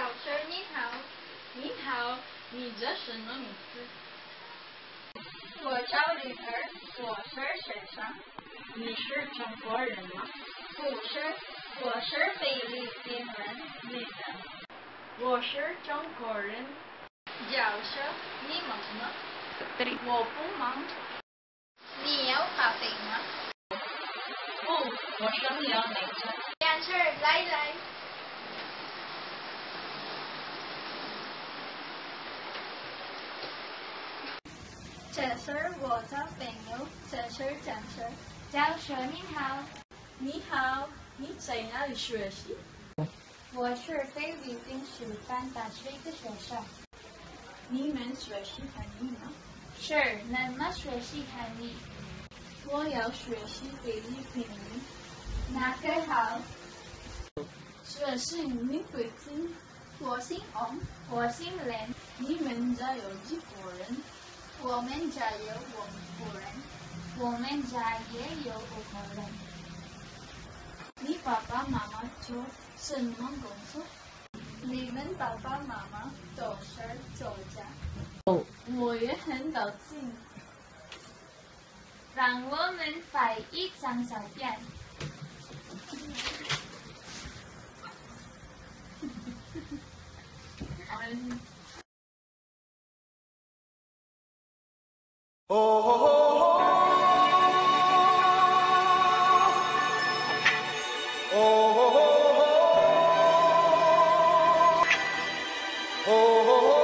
老师你好，你好，你叫什么名字？我叫李儿，我是学生。你是中国人吗？不是，我是菲律宾人。你的，我是中国人。教授，你忙吗？我不忙。你要咖啡吗？不，我想要奶茶。两事来来。这是我的朋友，这是讲师。教授你好，你好，你在哪里学习？我是菲律宾师范大学的学生。你们学习汉语吗？是，那么学习汉语。我要学习菲律宾语。那个好。学习你贵姓？我姓王，我姓林。你们家有几个人？我们家有五个人，我们家也有五个人。你爸爸妈妈做什么工作？你们爸爸妈妈都是作家。哦，我也很高兴。让我们拍一张照片。嗯。oh, oh, oh.